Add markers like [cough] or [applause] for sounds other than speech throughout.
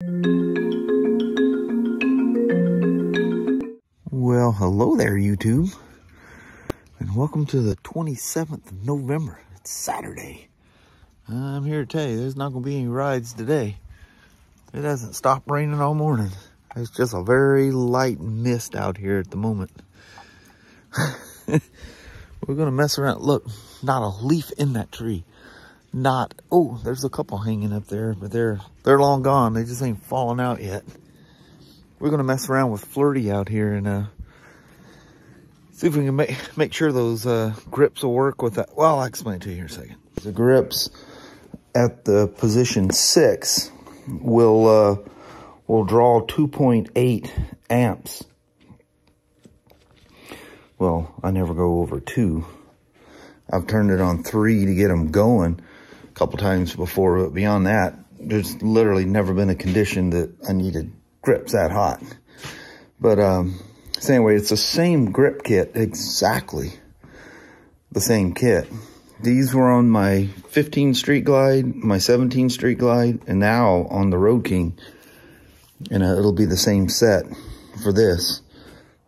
Well, hello there, YouTube. And welcome to the 27th of November. It's Saturday. I'm here to tell you, there's not going to be any rides today. It hasn't stopped raining all morning. It's just a very light mist out here at the moment. [laughs] We're going to mess around. Look, not a leaf in that tree. Not, oh, there's a couple hanging up there, but they're, they're long gone. They just ain't falling out yet. We're going to mess around with Flirty out here and, uh, see if we can make, make sure those, uh, grips will work with that. Well, I'll explain to you here in a second. The grips at the position six will, uh, will draw 2.8 amps. Well, I never go over two. I've turned it on three to get them going couple times before, but beyond that, there's literally never been a condition that I needed grips that hot. But, um, so anyway, it's the same grip kit, exactly the same kit. These were on my 15 Street Glide, my 17 Street Glide, and now on the Road King. And uh, it'll be the same set for this.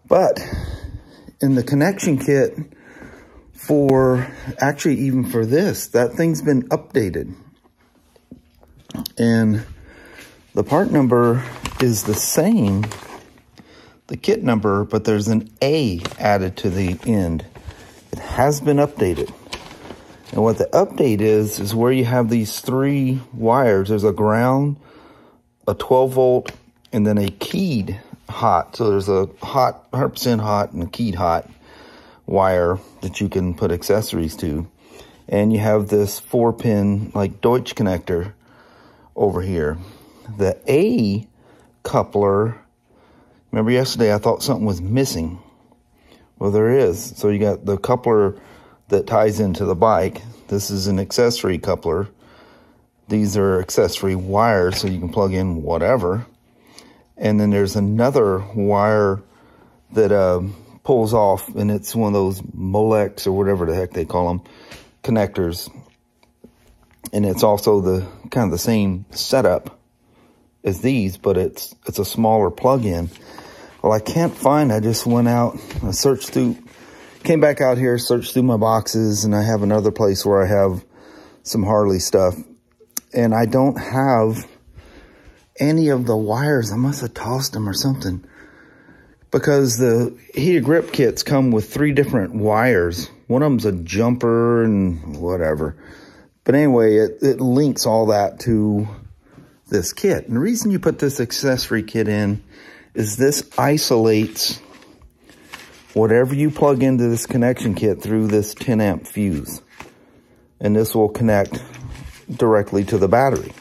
But in the connection kit for, actually even for this, that thing's been updated. And the part number is the same, the kit number, but there's an A added to the end. It has been updated. And what the update is, is where you have these three wires. There's a ground, a 12 volt, and then a keyed hot. So there's a hot, 100% hot and a keyed hot wire that you can put accessories to. And you have this four pin like Deutsch connector over here. The A coupler, remember yesterday I thought something was missing. Well, there is. So you got the coupler that ties into the bike. This is an accessory coupler. These are accessory wires so you can plug in whatever. And then there's another wire that uh, pulls off and it's one of those Molex or whatever the heck they call them connectors. And it's also the kind of the same setup as these, but it's it's a smaller plug-in. Well, I can't find, I just went out, I searched through, came back out here, searched through my boxes, and I have another place where I have some Harley stuff. And I don't have any of the wires. I must have tossed them or something. Because the heated grip kits come with three different wires. One of them's a jumper and whatever. But anyway, it, it links all that to this kit. And the reason you put this accessory kit in is this isolates whatever you plug into this connection kit through this 10 amp fuse. And this will connect directly to the battery.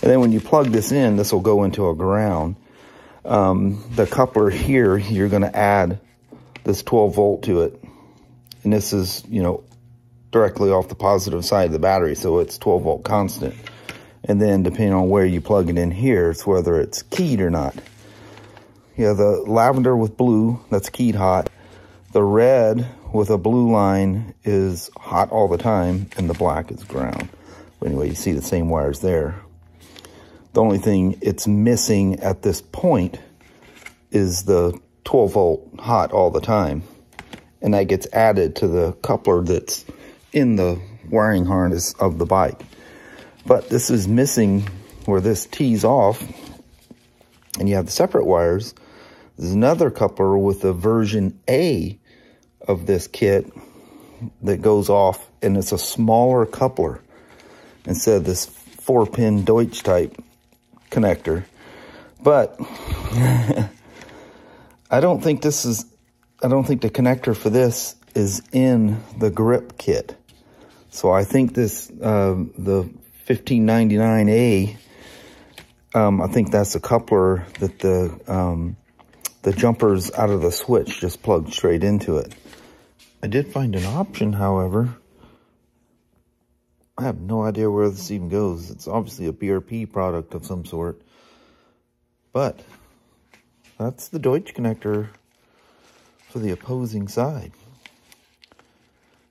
And then when you plug this in, this will go into a ground. Um, the coupler here, you're going to add this 12 volt to it. And this is, you know, directly off the positive side of the battery. So it's 12 volt constant. And then depending on where you plug it in here, it's whether it's keyed or not. Yeah, the lavender with blue, that's keyed hot. The red with a blue line is hot all the time, and the black is ground. But anyway, you see the same wires there. The only thing it's missing at this point is the 12 volt hot all the time. And that gets added to the coupler that's in the wiring harness of the bike. But this is missing where this tees off and you have the separate wires. There's another coupler with a version A of this kit that goes off and it's a smaller coupler instead of this four pin Deutsch type connector. But [laughs] I don't think this is, I don't think the connector for this is in the grip kit. So I think this, uh, the 1599A, um, I think that's a coupler that the, um, the jumpers out of the switch just plugged straight into it. I did find an option, however. I have no idea where this even goes. It's obviously a BRP product of some sort. But that's the Deutsch connector for the opposing side.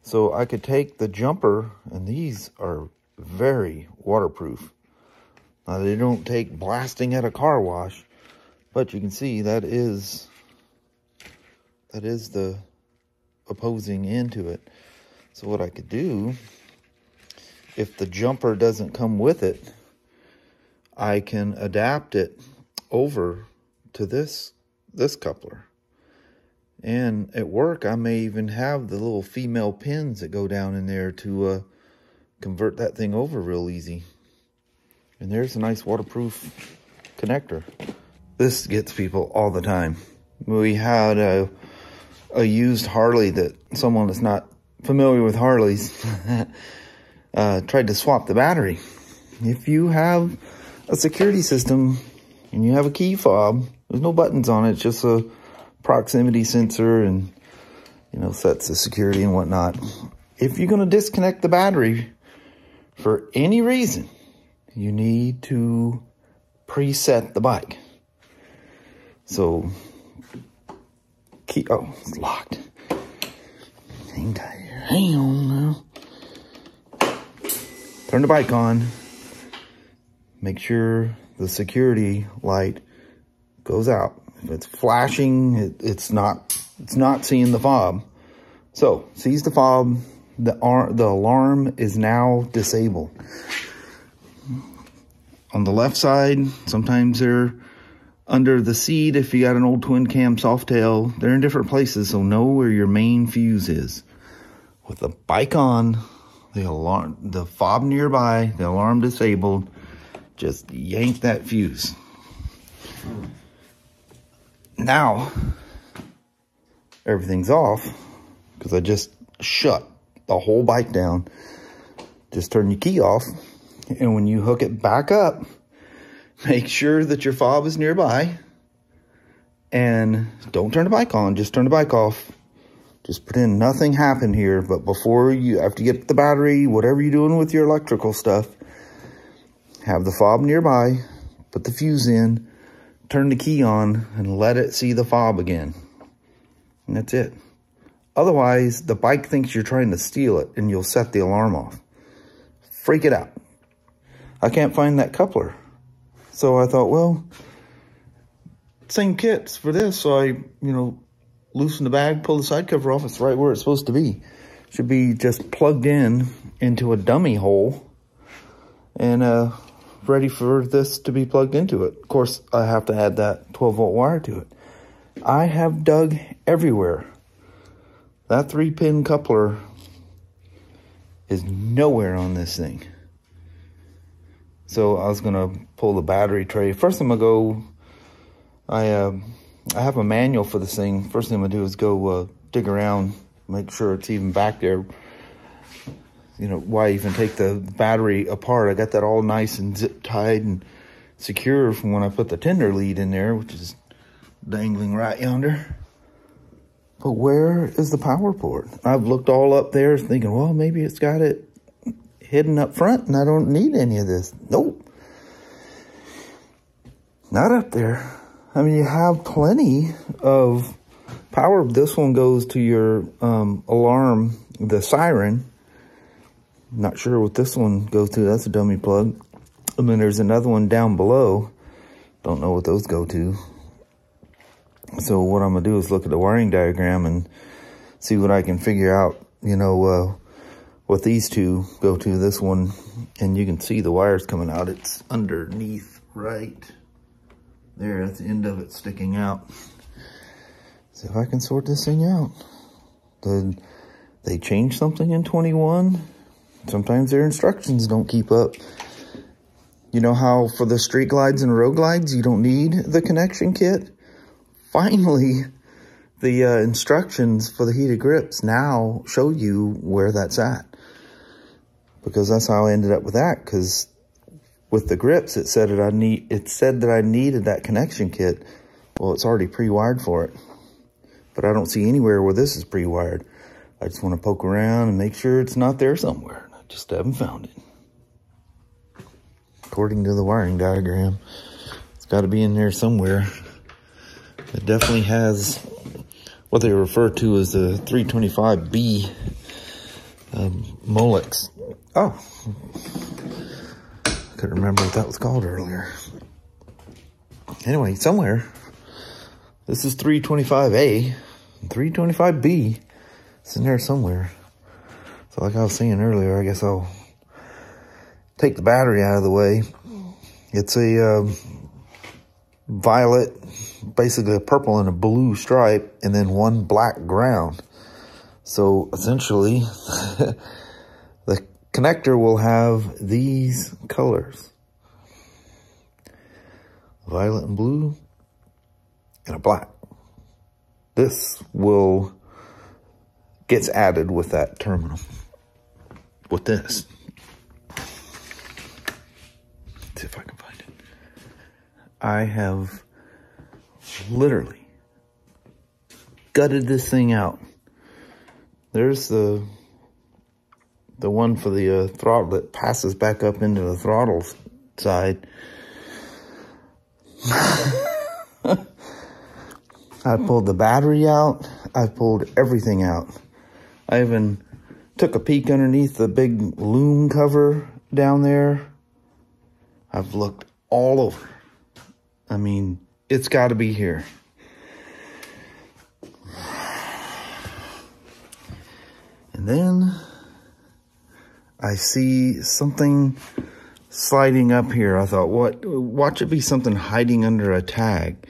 So I could take the jumper, and these are very waterproof. Now, they don't take blasting at a car wash, but you can see that is that is the opposing end to it. So what I could do, if the jumper doesn't come with it, I can adapt it over to this this coupler. And at work, I may even have the little female pins that go down in there to uh, convert that thing over real easy. And there's a nice waterproof connector. This gets people all the time. We had a, a used Harley that someone that's not familiar with Harleys [laughs] uh, tried to swap the battery. If you have a security system and you have a key fob, there's no buttons on it, just a proximity sensor and, you know, sets the security and whatnot. If you're going to disconnect the battery for any reason, you need to preset the bike. So, key, oh, it's locked. Hang tight. Hang on now. Turn the bike on. Make sure the security light goes out. If it's flashing, it, it's not it's not seeing the fob. So, sees the fob, the, ar the alarm is now disabled. On the left side, sometimes they're under the seat if you got an old twin cam Softail. They're in different places, so know where your main fuse is. With the bike on, the alarm, the fob nearby, the alarm disabled, just yank that fuse. Now, everything's off because I just shut the whole bike down. Just turn your key off. And when you hook it back up, [laughs] make sure that your fob is nearby. And don't turn the bike on, just turn the bike off. Just pretend nothing happened here. But before you, have to get the battery, whatever you're doing with your electrical stuff, have the fob nearby, put the fuse in, turn the key on, and let it see the fob again. And that's it. Otherwise, the bike thinks you're trying to steal it and you'll set the alarm off. Freak it out. I can't find that coupler. So I thought, well, same kits for this. So I, you know, loosen the bag, pull the side cover off. It's right where it's supposed to be. Should be just plugged in into a dummy hole. And uh, ready for this to be plugged into it. Of course, I have to add that 12 volt wire to it. I have dug everywhere. That three pin coupler is nowhere on this thing. So I was gonna pull the battery tray. First I'm gonna go, I, uh, I have a manual for this thing. First thing I'm gonna do is go uh, dig around, make sure it's even back there you know, why even take the battery apart. I got that all nice and zip tied and secure from when I put the tender lead in there, which is dangling right yonder. But where is the power port? I've looked all up there thinking, well, maybe it's got it hidden up front and I don't need any of this. Nope. Not up there. I mean, you have plenty of power. This one goes to your um, alarm, the siren not sure what this one goes to. That's a dummy plug. And then there's another one down below. Don't know what those go to. So what I'm going to do is look at the wiring diagram and see what I can figure out, you know, uh, what these two go to. This one, and you can see the wires coming out. It's underneath right there at the end of it sticking out. See if I can sort this thing out. Did they change something in 21? Sometimes their instructions don't keep up. You know how for the street glides and road glides, you don't need the connection kit? Finally, the uh, instructions for the heated grips now show you where that's at. Because that's how I ended up with that. Because with the grips, it said that I need. It said that I needed that connection kit. Well, it's already pre-wired for it. But I don't see anywhere where this is pre-wired. I just want to poke around and make sure it's not there somewhere. I just haven't found it. According to the wiring diagram, it's got to be in there somewhere. It definitely has what they refer to as the 325B um, Molex. Oh, couldn't remember what that was called earlier. Anyway, somewhere, this is 325A, 325B. It's in there somewhere. So like I was saying earlier, I guess I'll take the battery out of the way. It's a uh, violet, basically a purple and a blue stripe, and then one black ground. So essentially, [laughs] connector will have these colors. Violet and blue, and a black. This will, gets added with that terminal, with this. see if I can find it. I have literally gutted this thing out. There's the the one for the uh, throttle that passes back up into the throttle side. [laughs] I pulled the battery out. I pulled everything out. I even took a peek underneath the big loom cover down there I've looked all over. I mean, it's got to be here. And then I see something sliding up here. I thought, what? Watch it be something hiding under a tag.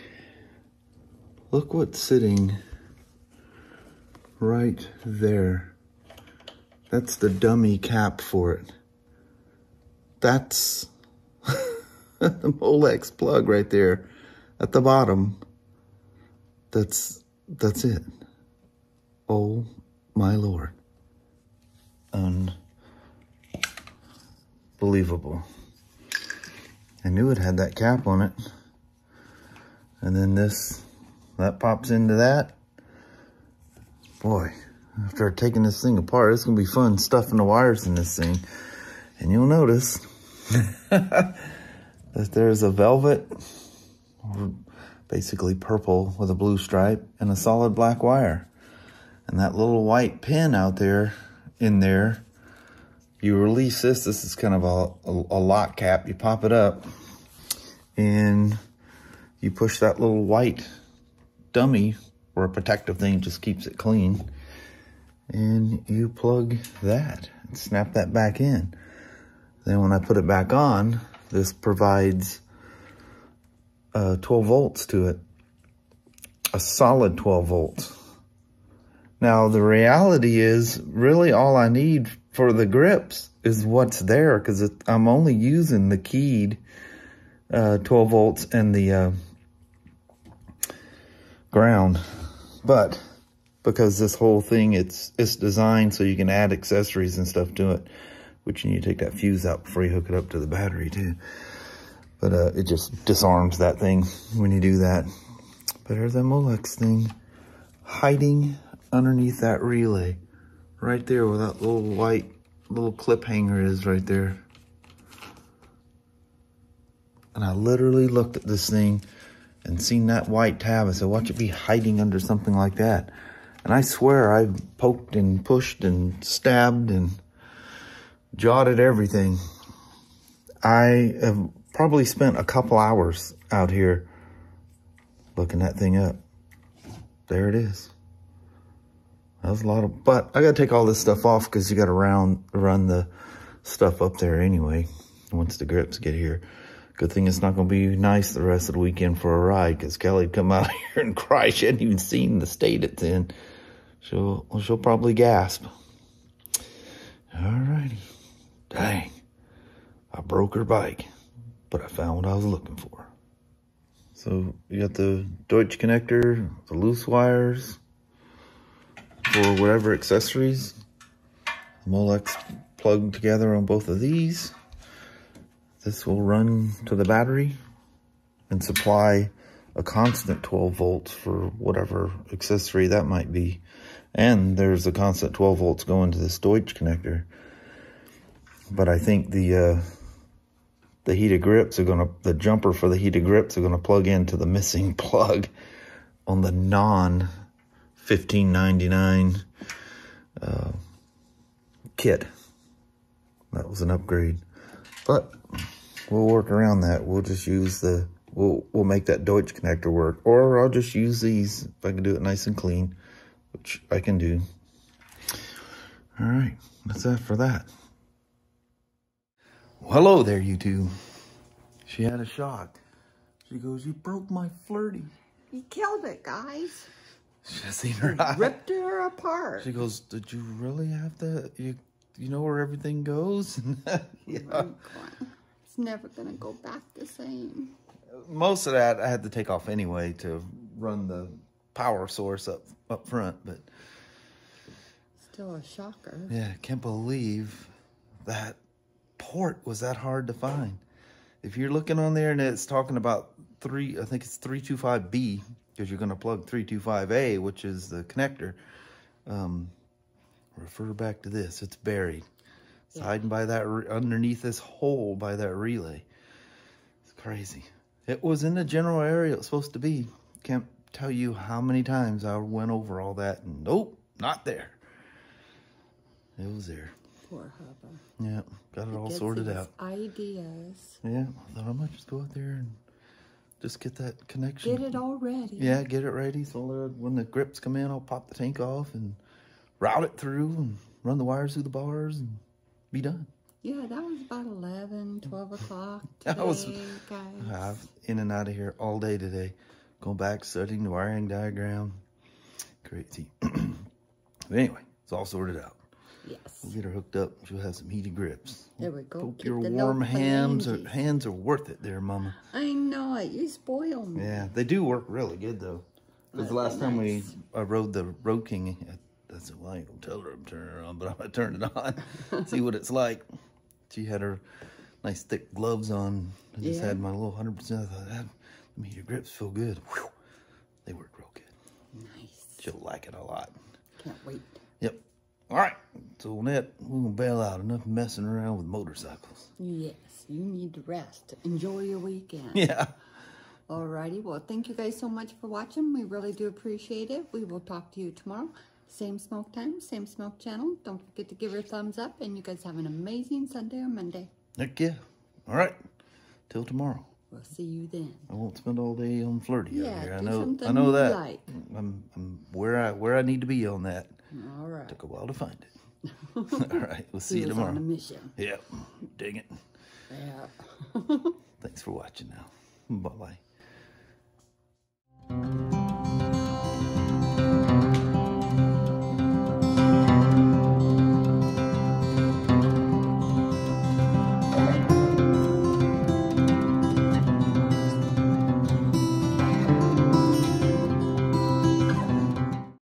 Look what's sitting right there. That's the dummy cap for it. That's [laughs] the Molex plug right there at the bottom. That's, that's it. Oh my Lord. Unbelievable. I knew it had that cap on it. And then this, that pops into that. Boy, after taking this thing apart, it's gonna be fun stuffing the wires in this thing. And you'll notice [laughs] that there's a velvet, basically purple with a blue stripe, and a solid black wire. And that little white pin out there, in there, you release this. This is kind of a, a, a lock cap. You pop it up, and you push that little white dummy or a protective thing just keeps it clean. And you plug that and snap that back in. Then when I put it back on, this provides uh, 12 volts to it, a solid 12 volts. Now, the reality is really all I need for the grips is what's there because I'm only using the keyed uh, 12 volts and the uh, ground. But because this whole thing, it's, it's designed so you can add accessories and stuff to it which you need to take that fuse out before you hook it up to the battery too. But uh, it just disarms that thing when you do that. But there's that Molex thing hiding underneath that relay. Right there where that little white little clip hanger is right there. And I literally looked at this thing and seen that white tab. I said, watch it be hiding under something like that. And I swear I poked and pushed and stabbed and jotted everything. I have probably spent a couple hours out here looking that thing up. There it is. That was a lot of, but I got to take all this stuff off because you got to round run the stuff up there anyway once the grips get here. Good thing it's not going to be nice the rest of the weekend for a ride because Kelly'd come [laughs] out here and cry. She hadn't even seen the state it's in. She'll, she'll probably gasp. All righty. Dang, I broke her bike, but I found what I was looking for. So you got the Deutsch connector, the loose wires for whatever accessories. The Molex plugged together on both of these. This will run to the battery and supply a constant 12 volts for whatever accessory that might be. And there's a constant 12 volts going to this Deutsch connector. But I think the uh, the heated grips are to, the jumper for the heated grips are to plug into the missing [laughs] plug on the non 1599 uh, kit. That was an upgrade. But we'll work around that. We'll just use the, we'll, we'll make that Deutsch connector work. Or I'll just use these if I can do it nice and clean, which I can do. All right, that's that for that. Well, hello there, you two. She had a shock. She goes, you broke my flirty. You killed it, guys. She has seen her eye. Ripped her apart. She goes, did you really have to, you, you know where everything goes? [laughs] yeah. It's never going to go back the same. Most of that I had to take off anyway to run the power source up, up front, but Still a shocker. yeah, can't believe that port was that hard to find. If you're looking on there and it's talking about three, I think it's 325B, because you're going to plug 325A, which is the connector. Um, refer back to this. It's buried. It's Yeah. hiding by that, underneath this hole by that relay. It's crazy. It was in the general area it was supposed to be. Can't tell you how many times I went over all that and nope, not there. It was there. Poor Hubba. Yeah, got it all Gets sorted out. Ideas. Yeah, I thought I might just go out there and just get that connection. Get it all ready. Yeah, get it ready. So that when the grips come in, I'll pop the tank off and route it through and run the wires through the bars and be done. Yeah, that was about 11, 12 o'clock [laughs] I today, was- guys. I've in and out of here all day today. Going back, studying the wiring diagram. Crazy. [clears throat] but anyway, it's all sorted out. Yes. We'll get her hooked up. She'll have some heaty grips. There we go. Hope Keep your warm hands are, hands are worth it there, Mama. I know it. You spoil me. Yeah, they do work really good though. Because the last time we I rode the Road King, I- that's why I don't tell her I'm turning it on, but I'm gonna turn it on, [laughs] see what it's like. She had her nice thick gloves on. I just Yeah. had my little hundred percent. I thought, that made your grips feel good. Whew. They work real good. Nice. She'll like it a lot. Can't wait. All right. So Annette, we're gonna bail out. Enough messing around with motorcycles. Yes, you need to rest. Enjoy your weekend. [laughs] Yeah. Alrighty, well, thank you guys so much for watching. We really do appreciate it. We will talk to you tomorrow. Same Smoak time, same Smoak channel. Don't forget to give her a thumbs up, and you guys have an amazing Sunday or Monday. Heck yeah. All right. Till tomorrow. We'll see you then. I won't spend all day on flirty Yeah, out here. I know. I know that. like. I'm, I'm where I where I need to be on that. All right. Took a while to find it. [laughs] All right. We'll [laughs] see you tomorrow. On a mission. Yep. Dang it. Yeah. [laughs] Thanks for watching now. Bye-bye.